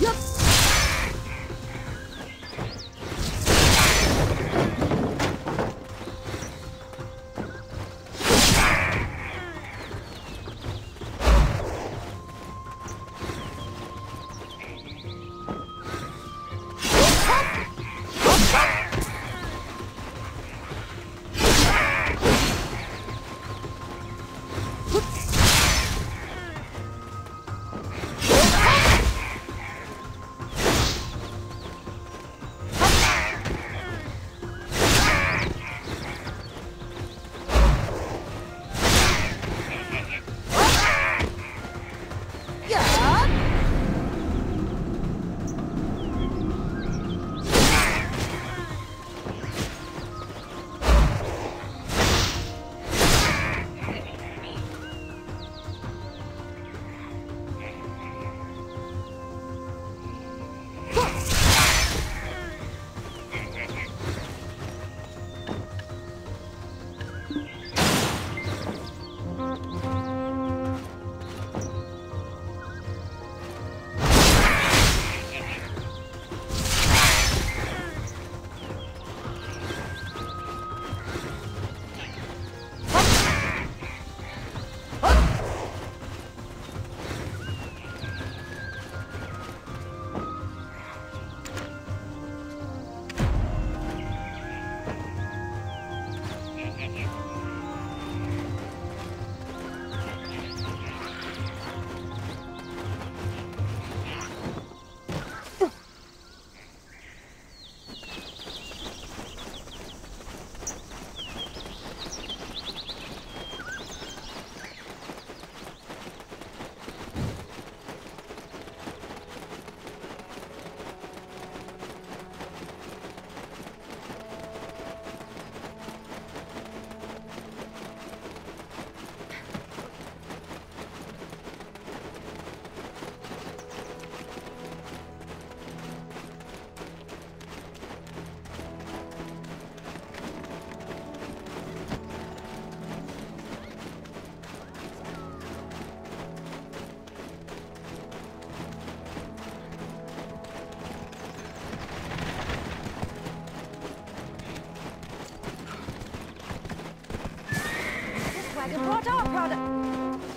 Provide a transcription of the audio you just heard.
Yep. 广州，广州。